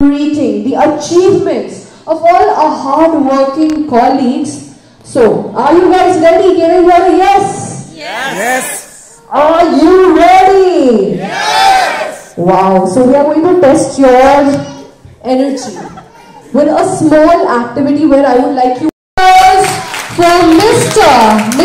celebrating the achievements of all our hard-working colleagues. So, are you guys ready? Can I hear a yes? Yes. Are you ready? Yes. Wow. So we are going to test your energy with a small activity where I would like you guys for Mr.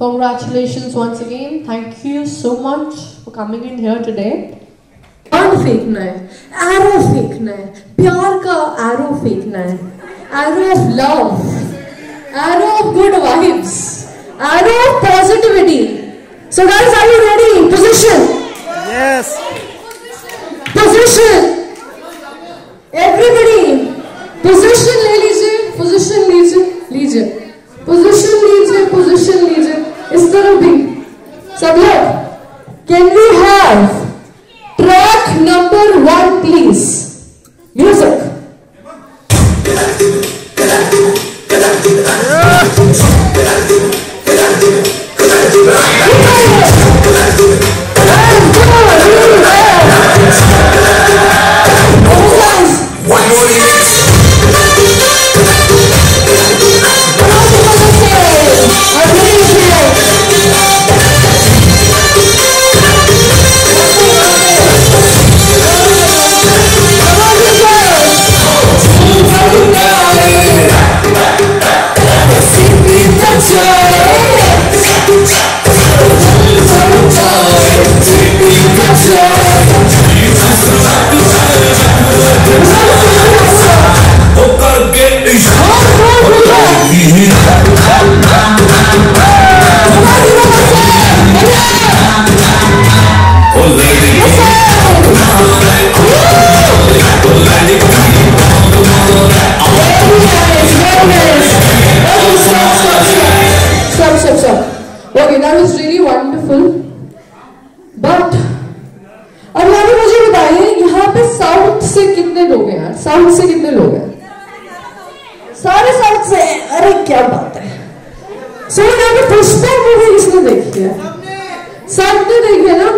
Congratulations once again. Thank you so much for coming in here today. बाण फेंकना है arrow फेंकना है प्यार का arrow फेंकना है arrow of love arrow of good vibes arrow of positivity so guys are you ready position Yes. Position लोग can we have track number one please music Stop. Okay, that was really wonderful. But अब यहाँ पे मुझे बताइए यहाँ पे south से कितने लोग हैं यार साउथ से कितने लोग हैं सारे साउथ से। अरे क्या बात है सो यहाँ पे पुष्पा मूवी किसने देखी है सबने देखी है ना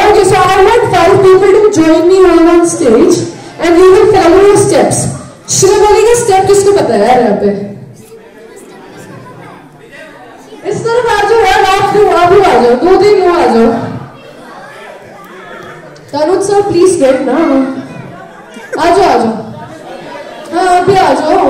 okay so I want five people to join me on on stage and we will follow your steps शिवगोली का स्टेप किसको पता है यार यहाँ पे इस तरफ़ आ जाओ यार आप दो आप लोग आ जाओ दो दिन लोग आ तरुण सर प्लीज़ गेट ना। आ जाओ आ जाओ हाँ अभी आ जाओ